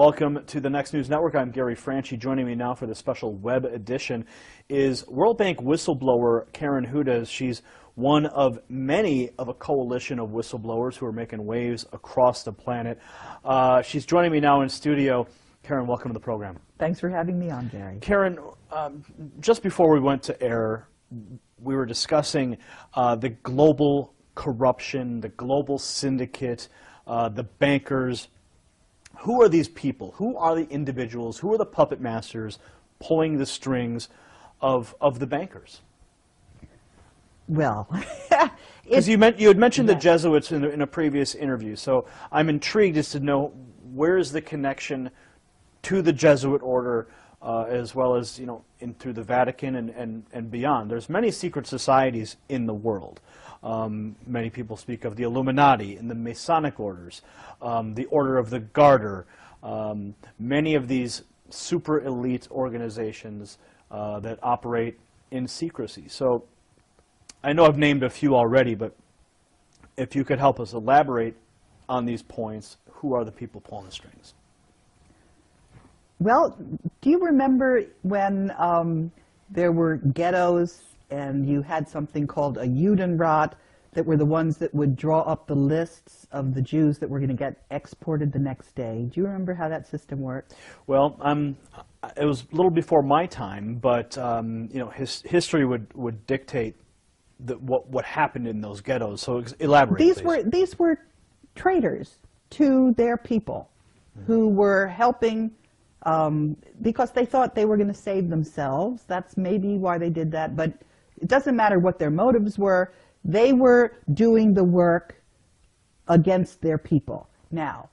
Welcome to the Next News Network. I'm Gary Franchi. Joining me now for the special web edition is World Bank whistleblower Karen Hudes. She's one of many of a coalition of whistleblowers who are making waves across the planet. Uh, she's joining me now in studio. Karen, welcome to the program. Thanks for having me on, Gary. Karen, um, just before we went to air, we were discussing uh, the global corruption, the global syndicate, uh, the bankers, who are these people? Who are the individuals? Who are the puppet masters pulling the strings of, of the bankers? Well, because you, meant, you had mentioned yeah. the Jesuits in, in a previous interview, so I'm intrigued as to know where is the connection to the Jesuit order uh, as well as you know in through the Vatican and, and, and beyond. There's many secret societies in the world. Um, many people speak of the Illuminati and the Masonic orders, um, the Order of the Garter. Um, many of these super elite organizations uh, that operate in secrecy. So I know I've named a few already, but if you could help us elaborate on these points, who are the people pulling the strings? Well, do you remember when um, there were ghettos and you had something called a Judenrat that were the ones that would draw up the lists of the Jews that were going to get exported the next day. Do you remember how that system worked? Well, um, it was a little before my time, but um, you know, his, history would, would dictate the, what what happened in those ghettos. So elaborate. These please. were these were traitors to their people, mm -hmm. who were helping um, because they thought they were going to save themselves. That's maybe why they did that, but it doesn't matter what their motives were. They were doing the work against their people. Now,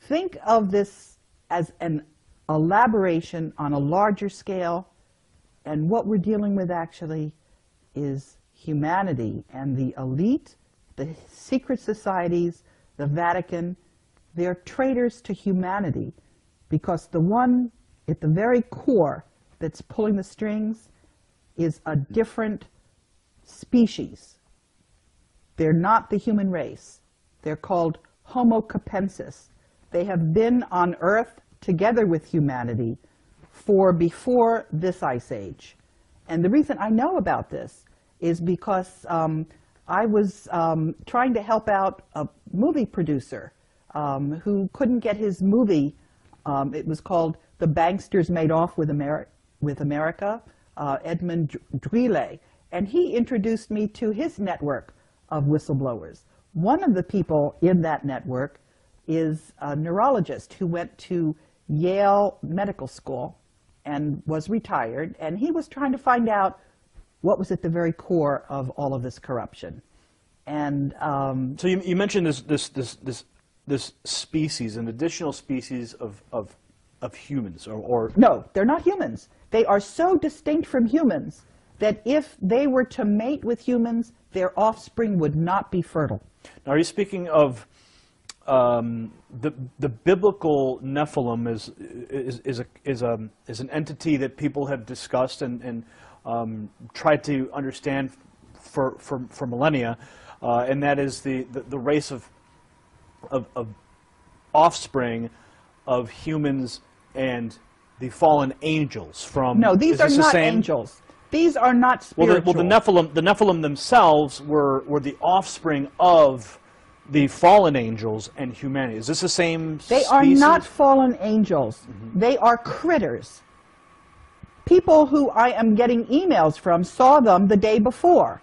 think of this as an elaboration on a larger scale, and what we're dealing with actually is humanity and the elite, the secret societies, the Vatican, they're traitors to humanity because the one at the very core that's pulling the strings is a different species. They're not the human race. They're called Homo capensis. They have been on Earth together with humanity for before this ice age. And the reason I know about this is because um, I was um, trying to help out a movie producer um, who couldn't get his movie. Um, it was called The Banksters Made Off with, Ameri with America, uh, Edmund Druillet and he introduced me to his network of whistleblowers. One of the people in that network is a neurologist who went to Yale Medical School and was retired, and he was trying to find out what was at the very core of all of this corruption. And um, so you, you mentioned this this this this this species, an additional species of of of humans, or, or no, they're not humans. They are so distinct from humans that if they were to mate with humans, their offspring would not be fertile. Now, are you speaking of um, the the biblical Nephilim is is is a, is a is an entity that people have discussed and and um, tried to understand for for, for millennia, uh, and that is the, the, the race of, of, of offspring of humans and the fallen angels from. No, these are not angels. These are not spiritual. Well, the, well, the Nephilim, the Nephilim themselves were, were the offspring of the fallen angels and humanity. Is this the same They species? are not fallen angels. Mm -hmm. They are critters. People who I am getting emails from saw them the day before.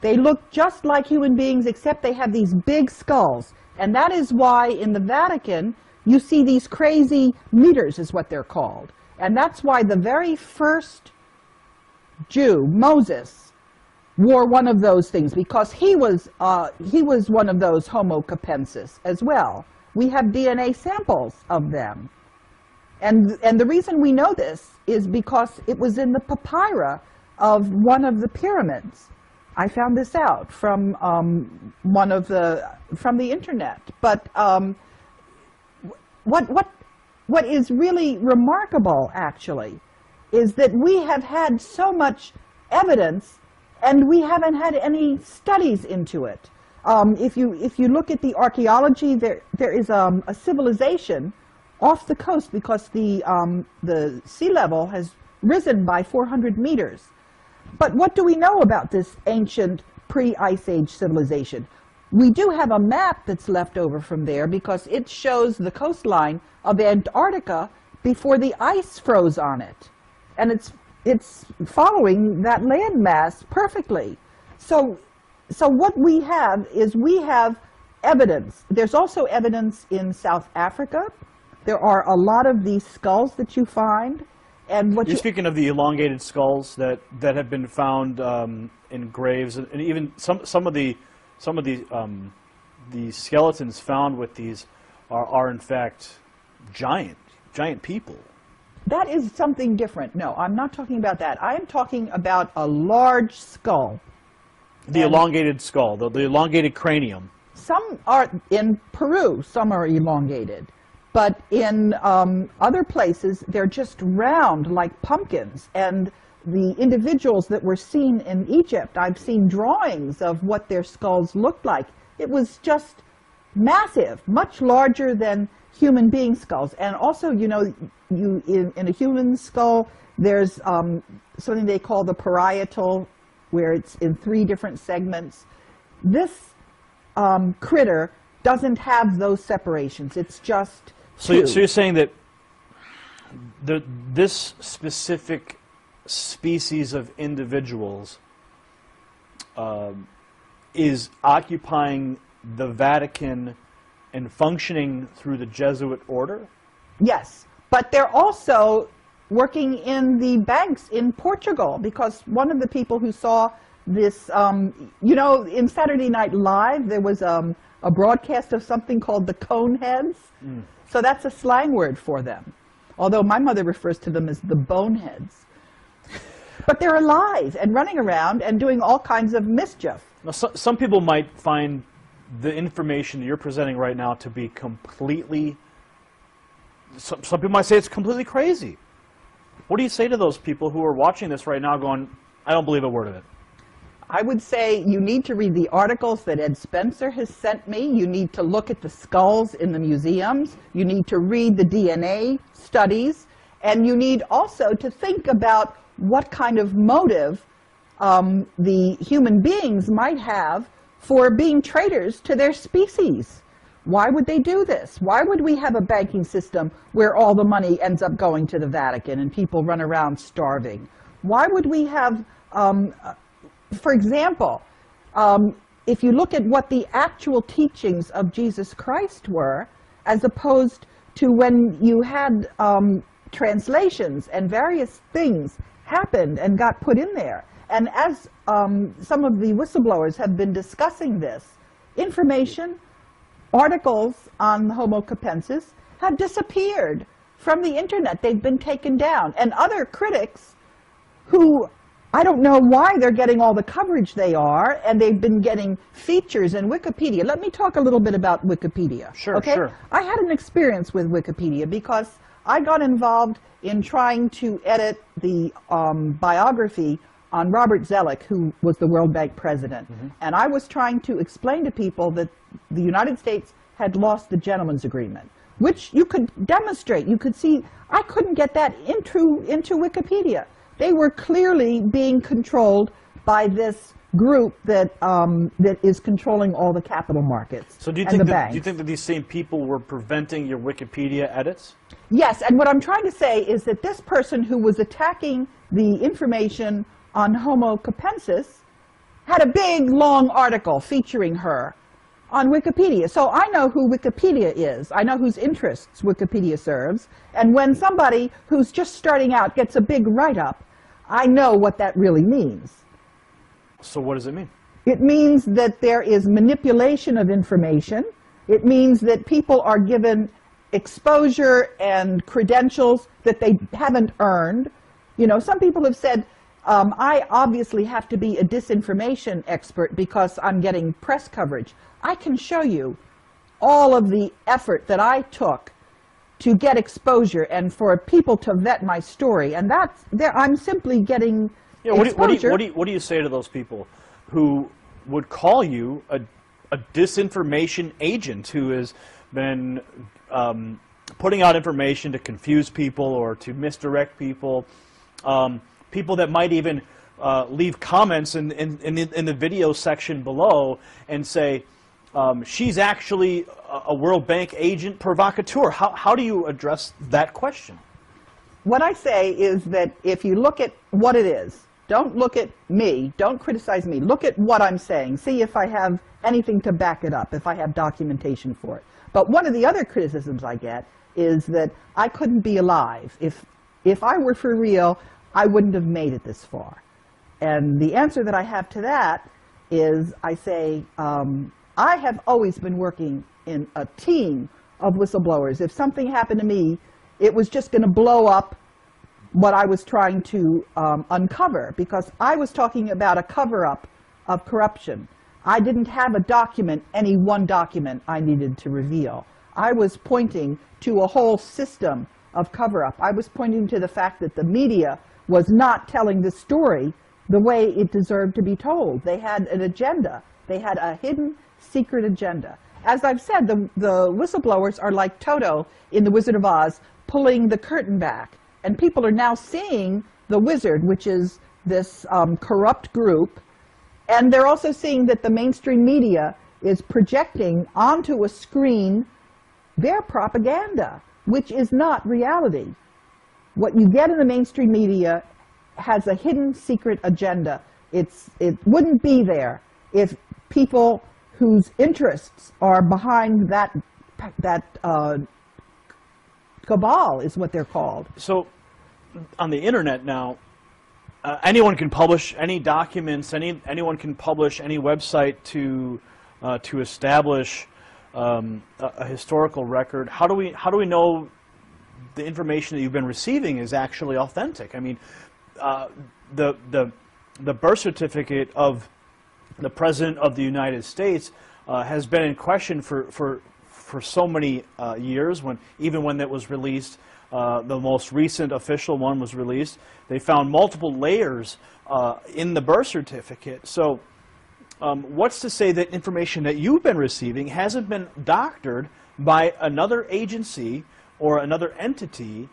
They look just like human beings, except they have these big skulls. And that is why in the Vatican, you see these crazy meters, is what they're called. And that's why the very first Jew, Moses, wore one of those things because he was, uh, he was one of those Homo capensis as well. We have DNA samples of them. And, and the reason we know this is because it was in the papyri of one of the pyramids. I found this out from um, one of the, from the internet. But um, what, what, what is really remarkable, actually, is that we have had so much evidence and we haven't had any studies into it. Um, if, you, if you look at the archaeology, there, there is um, a civilization off the coast because the, um, the sea level has risen by 400 meters. But what do we know about this ancient pre-Ice Age civilization? We do have a map that's left over from there because it shows the coastline of Antarctica before the ice froze on it. And it's, it's following that landmass perfectly. So, so what we have is we have evidence. There's also evidence in South Africa. There are a lot of these skulls that you find. And what You're you, speaking of the elongated skulls that, that have been found um, in graves, and and even some some of the some of the um, the skeletons found with these are, are in fact giant giant people. That is something different. No, I'm not talking about that. I am talking about a large skull. The And- elongated skull, the, the elongated cranium. Some are in Peru, some are elongated. But in um, other places, they're just round like pumpkins. And the individuals that were seen in Egypt, I've seen drawings of what their skulls looked like. It was just massive, much larger than human being skulls. And also, you know, you in, in a human skull, there's um, something they call the parietal, where it's in three different segments. This um, critter doesn't have those separations. It's just So, you, so you're saying that the, this specific species of individuals um, is occupying the Vatican and functioning through the Jesuit order? Yes, but they're also working in the banks in Portugal because one of the people who saw this, um, you know, in Saturday Night Live, there was um, a broadcast of something called the Coneheads. So that's a slang word for them. Although my mother refers to them as the boneheads. But they're alive and running around and doing all kinds of mischief. Now, so, some people might find the information that you're presenting right now to be completely. Some, some people might say it's completely crazy. What do you say to those people who are watching this right now going, I don't believe a word of it? I would say you need to read the articles that Ed Spencer has sent me. You need to look at the skulls in the museums. You need to read the DNA studies. And you need also to think about what kind of motive um, the human beings might have for being traitors to their species. Why would they do this? Why would we have a banking system where all the money ends up going to the Vatican and people run around starving? Why would we have um, for example, um, if you look at what the actual teachings of Jesus Christ were, as opposed to when you had um, translations and various things happened and got put in there. And as um, some of the whistleblowers have been discussing this, information, articles on Homo capensis have disappeared from the internet. They've been taken down. And other critics who I don't know why they're getting all the coverage they are, and they've been getting features in Wikipedia. Let me talk a little bit about Wikipedia. Sure, okay? sure. I had an experience with Wikipedia because I got involved in trying to edit the um, biography on Robert Zoellick, who was the World Bank president. And I was trying to explain to people that the United States had lost the gentleman's agreement, which you could demonstrate. You could see, I couldn't get that into, into Wikipedia. They were clearly being controlled by this group that, um, that is controlling all the capital markets So do you and think the that, banks. do you think that these same people were preventing your Wikipedia edits? Yes, and what I'm trying to say is that this person who was attacking the information on Homo capensis had a big, long article featuring her on Wikipedia. So I know who Wikipedia is. I know whose interests Wikipedia serves. And when somebody who's just starting out gets a big write-up, I know what that really means. So what does it mean? It means that there is manipulation of information. It means that people are given exposure and credentials that they haven't earned. You know, some people have said, um, I obviously have to be a disinformation expert because I'm getting press coverage. I can show you all of the effort that I took to get exposure and for people to vet my story. And that's, there, I'm simply getting Yeah, what, do, you- what, do you, what, do you, what do you say to those people who would call you a, a disinformation agent who has been um, putting out information to confuse people or to misdirect people. Um, people that might even uh, leave comments in, in, in, the, in the video section below and say, um, she's actually a, a World Bank agent provocateur. How, how do you address that question? What I say is that if you look at what it is, don't look at me, don't criticize me, look at what I'm saying, see if I have anything to back it up, if I have documentation for it. But one of the other criticisms I get is that I couldn't be alive. If, if I were for real, I wouldn't have made it this far. And the answer that I have to that is I say, um, I have always been working in a team of whistleblowers. If something happened to me, it was just going to blow up what I was trying to um, uncover because I was talking about a cover-up of corruption. I didn't have a document, any one document I needed to reveal. I was pointing to a whole system of cover-up. I was pointing to the fact that the media was not telling the story the way it deserved to be told. They had an agenda. They had a hidden, secret agenda. As I've said, the, the whistleblowers are like Toto in The Wizard of Oz, pulling the curtain back. And people are now seeing the wizard, which is this um, corrupt group, and they're also seeing that the mainstream media is projecting onto a screen their propaganda, which is not reality. What you get in the mainstream media has a hidden secret agenda. It's, it wouldn't be there if people whose interests are behind that, that uh, cabal is what they're called. So, on the internet now, uh, anyone can publish any documents. Any anyone can publish any website to uh, to establish um, a, a, historical record. How do we how do we know the information that you've been receiving is actually authentic? I mean, uh, the the the birth certificate of the president of the United States uh, has been in question for for for so many uh, years. When even when that was released. Uh, the most recent official one was released. They found multiple layers uh, in the birth certificate. So um, what's to say that information that you've been receiving hasn't been doctored by another agency or another entity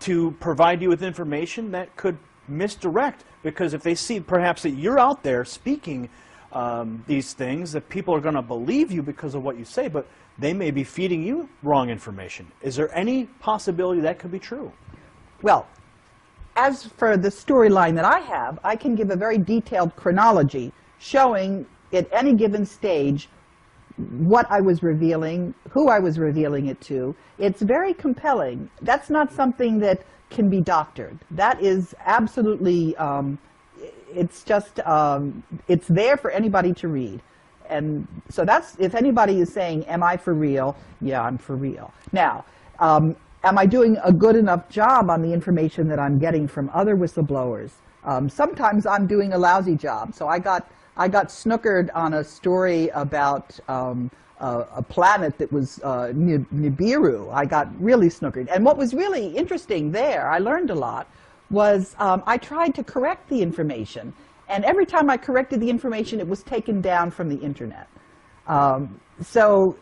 to provide you with information that could misdirect? Because if they see perhaps that you're out there speaking um, these things, that people are going to believe you because of what you say, but they may be feeding you wrong information. Is there any possibility that could be true? Well, as for the storyline that I have, I can give a very detailed chronology showing at any given stage what I was revealing, who I was revealing it to. It's very compelling. That's not something that can be doctored. That is absolutely, um, it's just, um, it's there for anybody to read and so that's, if anybody is saying, am I for real? Yeah, I'm for real. Now, um, am I doing a good enough job on the information that I'm getting from other whistleblowers? Um, sometimes I'm doing a lousy job. So I got, I got snookered on a story about um, a, a, planet that was uh, Nibiru. I got really snookered. And what was really interesting there, I learned a lot, was um, I tried to correct the information. And every time I corrected the information, it was taken down from the internet. Um, so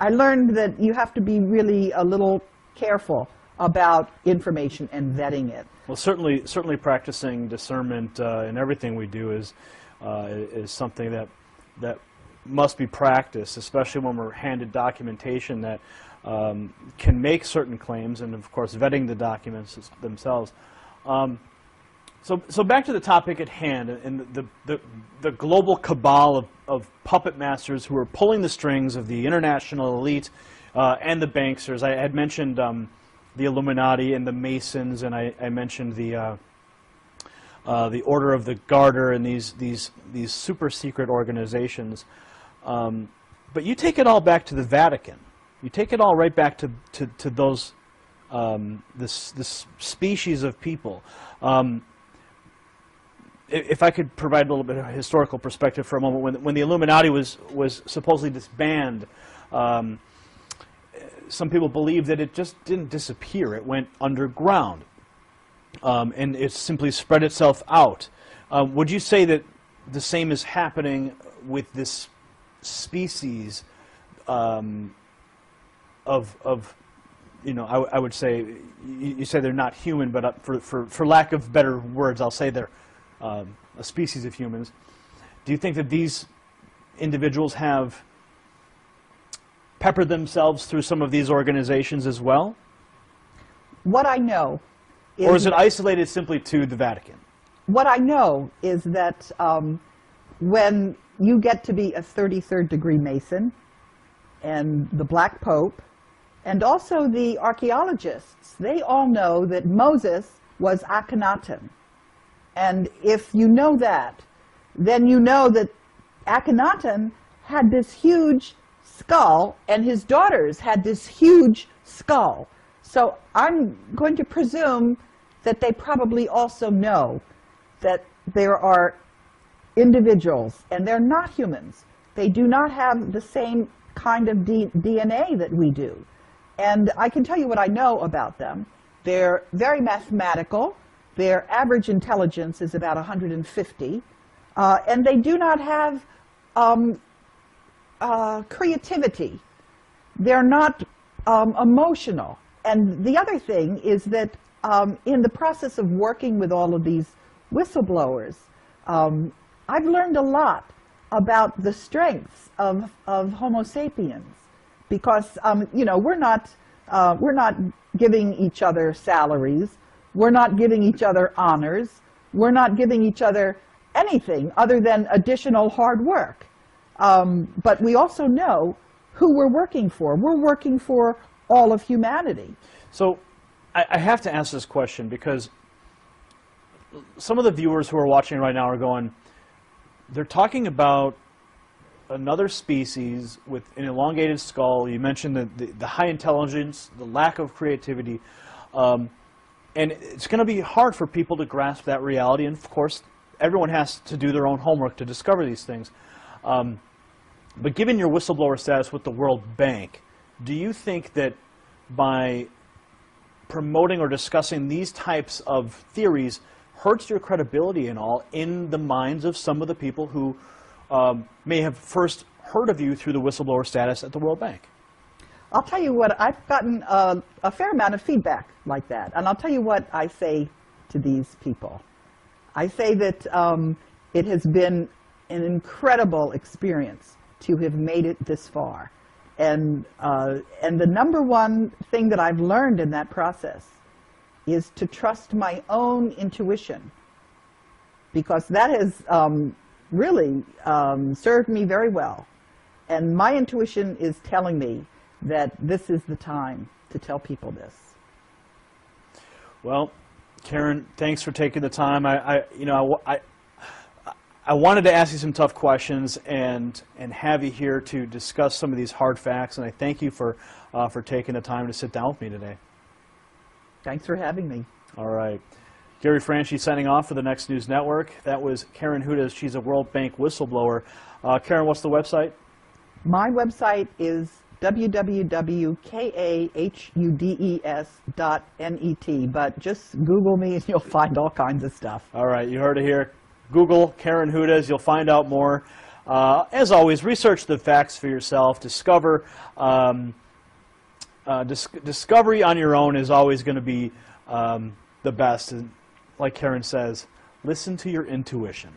I learned that you have to be really a little careful about information and vetting it. Well, certainly, certainly practicing discernment uh, in everything we do is uh, is something that that must be practiced, especially when we're handed documentation that um, can make certain claims, and of course, vetting the documents themselves. Um, so, so back to the topic at hand and the, the, the global cabal of, of puppet masters who are pulling the strings of the international elite uh, and the banksters. I had mentioned um, the Illuminati and the Masons, and I, I mentioned the, uh, uh, the Order of the Garter and these, these, these super secret organizations. Um, but you take it all back to the Vatican. You take it all right back to, to, to those, um, this, this species of people. Um, if I could provide a little bit of historical perspective for a moment, when, when the Illuminati was, was supposedly disbanded, um, some people believe that it just didn't disappear. It went underground, um, and it simply spread itself out. Uh, would you say that the same is happening with this species um, of, of you know, I, I would say, you, you say they're not human, but uh, for, for, for lack of better words, I'll say they're um, a species of humans. Do you think that these individuals have peppered themselves through some of these organizations as well? What I know is, Or is it isolated simply to the Vatican? what I know is that um, when you get to be a 33rd degree Mason, and the Black Pope, and also the archaeologists, they all know that Moses was Akhenaten. And if you know that, then you know that Akhenaten had this huge skull, and his daughters had this huge skull. So I'm going to presume that they probably also know that there are individuals, and they're not humans. They do not have the same kind of D- DNA that we do. And I can tell you what I know about them. They're very mathematical. Their average intelligence is about 150. Uh, and they do not have um, uh, creativity. They're not um, emotional. And the other thing is that um, in the process of working with all of these whistleblowers, um, I've learned a lot about the strengths of, of Homo sapiens because um, you know we're not uh, we're not giving each other salaries, we're not giving each other honors, we're not giving each other anything other than additional hard work. Um, but we also know who we're working for. We're working for all of humanity. So I, I have to ask this question because some of the viewers who are watching right now are going, they're talking about another species with an elongated skull. You mentioned the, the, the high intelligence, the lack of creativity. Um, and it's going to be hard for people to grasp that reality. And of course, everyone has to do their own homework to discover these things. Um, but given your whistleblower status with the World Bank, do you think that by promoting or discussing these types of theories hurts your credibility and all in the minds of some of the people who um, may have first heard of you through the whistleblower status at the World Bank? I'll tell you what, I've gotten a, a fair amount of feedback like that. And I'll tell you what I say to these people. I say that um, it has been an incredible experience to have made it this far. And, uh, and the number one thing that I've learned in that process is to trust my own intuition. Because that has um, really um, served me very well. And my intuition is telling me that this is the time to tell people this. Well, Karen, thanks for taking the time. I, I you know, I, I wanted to ask you some tough questions and and have you here to discuss some of these hard facts. And I thank you for uh, for taking the time to sit down with me today. Thanks for having me. All right. Gary Franchi signing off for the Next News Network. That was Karen Hudes. She's a World Bank whistleblower. Uh, Karen, what's the website? My website is www.kahudes.net, but just Google me and you'll find all kinds of stuff. All right, you heard it here. Google Karen Hudes. You'll find out more. Uh, as always, research the facts for yourself. Discover. Um, uh, dis- discovery on your own is always going to be um, the best. Like Karen says, listen to your intuition.